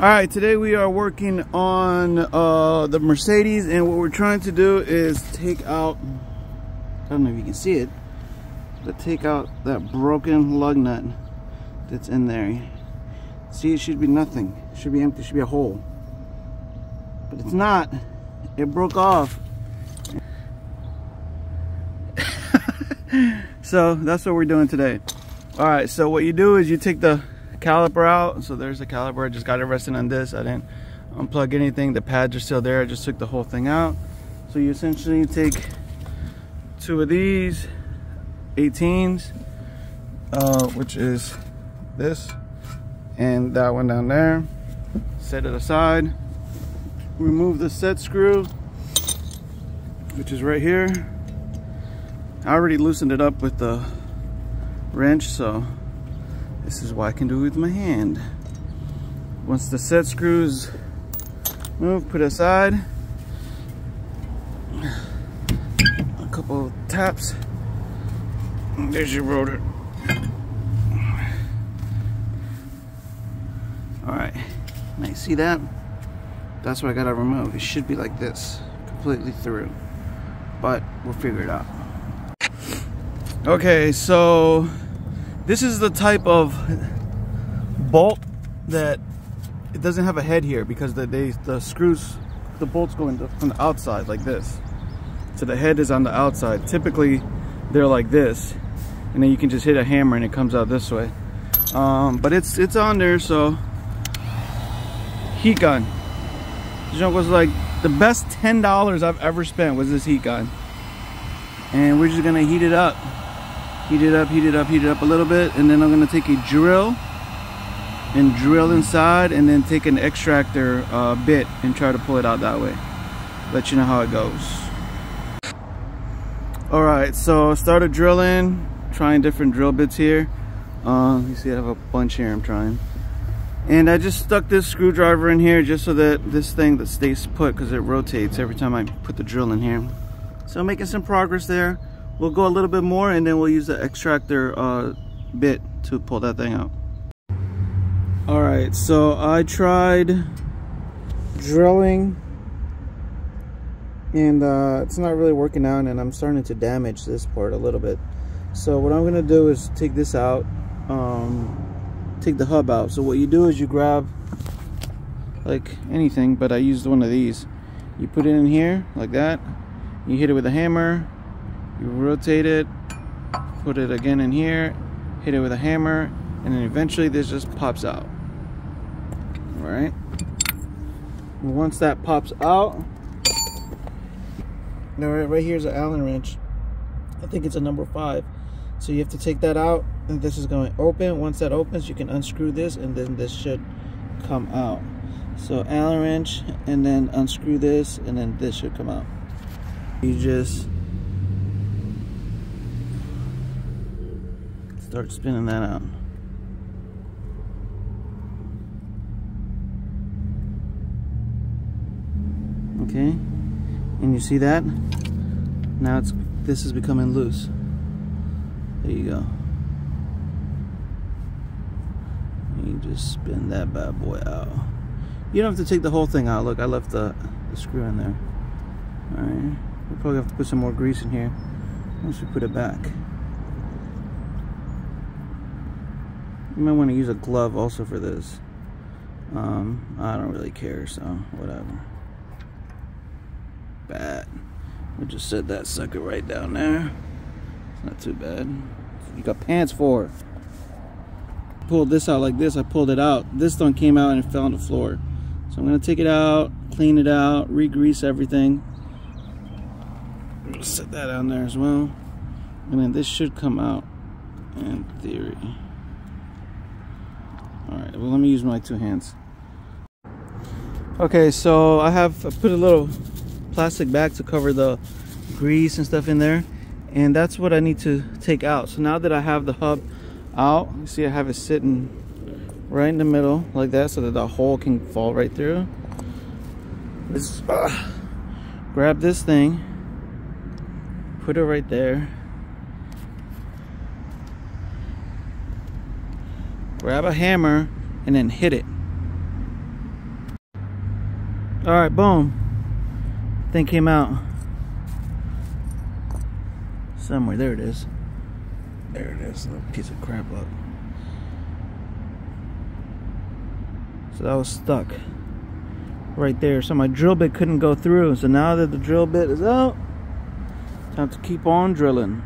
All right, today we are working on uh, the Mercedes and what we're trying to do is take out, I don't know if you can see it, but take out that broken lug nut that's in there. See, it should be nothing. It should be empty, it should be a hole. But it's not. It broke off. so that's what we're doing today. All right, so what you do is you take the caliper out. So there's the caliper. I just got it resting on this. I didn't unplug anything. The pads are still there. I just took the whole thing out. So you essentially take two of these 18s, uh, which is this and that one down there. Set it aside. Remove the set screw, which is right here. I already loosened it up with the wrench, so this is what I can do with my hand. Once the set screws move, put aside. A couple taps. There's your rotor. All right, now you see that? That's what I gotta remove. It should be like this, completely through. But we'll figure it out. Okay, so this is the type of bolt that it doesn't have a head here because the they, the screws, the bolts go into from the outside like this. So the head is on the outside. Typically, they're like this, and then you can just hit a hammer and it comes out this way. Um, but it's it's on there, so heat gun. This was like the best ten dollars I've ever spent was this heat gun, and we're just gonna heat it up heat it up, heat it up, heat it up a little bit, and then I'm gonna take a drill and drill inside and then take an extractor uh, bit and try to pull it out that way. Let you know how it goes. All right, so I started drilling, trying different drill bits here. Uh, you see I have a bunch here I'm trying. And I just stuck this screwdriver in here just so that this thing that stays put because it rotates every time I put the drill in here. So making some progress there. We'll go a little bit more and then we'll use the extractor uh, bit to pull that thing out. All right, so I tried drilling and uh, it's not really working out and I'm starting to damage this part a little bit. So what I'm gonna do is take this out, um, take the hub out. So what you do is you grab like anything, but I used one of these. You put it in here like that, you hit it with a hammer, you rotate it put it again in here hit it with a hammer and then eventually this just pops out. All right once that pops out now right, right here's an allen wrench. I think it's a number five. So you have to take that out and this is going open. Once that opens you can unscrew this and then this should come out. So allen wrench and then unscrew this and then this should come out. You just start spinning that out. Okay, and you see that? Now it's this is becoming loose. There you go. You just spin that bad boy out. You don't have to take the whole thing out. Look, I left the, the screw in there. Alright, we'll probably have to put some more grease in here once we put it back. You might want to use a glove also for this. Um, I don't really care, so whatever. Bad. We just set that sucker right down there. It's not too bad. You got pants for. Pulled this out like this. I pulled it out. This one came out and it fell on the floor. So I'm gonna take it out, clean it out, re-grease everything. Set that on there as well. And then this should come out in theory. Right, well, let me use my two hands. Okay, so I have I put a little plastic bag to cover the grease and stuff in there. And that's what I need to take out. So now that I have the hub out, you see I have it sitting right in the middle like that so that the hole can fall right through. Let's uh, grab this thing, put it right there. grab a hammer and then hit it All right, boom. Thing came out. Somewhere, there it is. There it is, a piece of crap, look. So that was stuck right there. So my drill bit couldn't go through. So now that the drill bit is out, time to keep on drilling.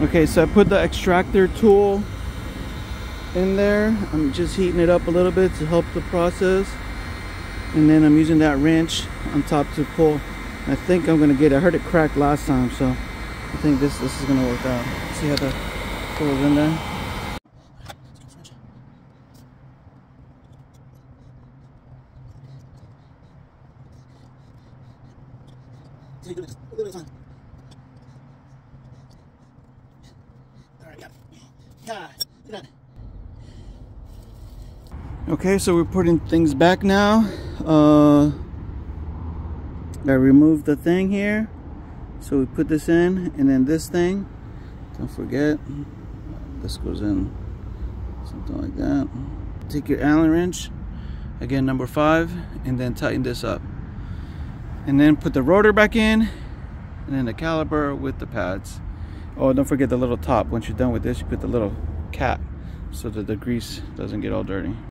Okay, so I put the extractor tool in there. I'm just heating it up a little bit to help the process. And then I'm using that wrench on top to pull. I think I'm gonna get it. I heard it crack last time, so I think this this is gonna work out. See how the tool is in there? Take a little time. All right, got it. Yeah, done. Okay, so we're putting things back now. Uh, I removed the thing here. So we put this in, and then this thing, don't forget, this goes in, something like that. Take your Allen wrench, again number five, and then tighten this up. And then put the rotor back in, and then the caliper with the pads. Oh, don't forget the little top. Once you're done with this, you put the little cap so that the grease doesn't get all dirty.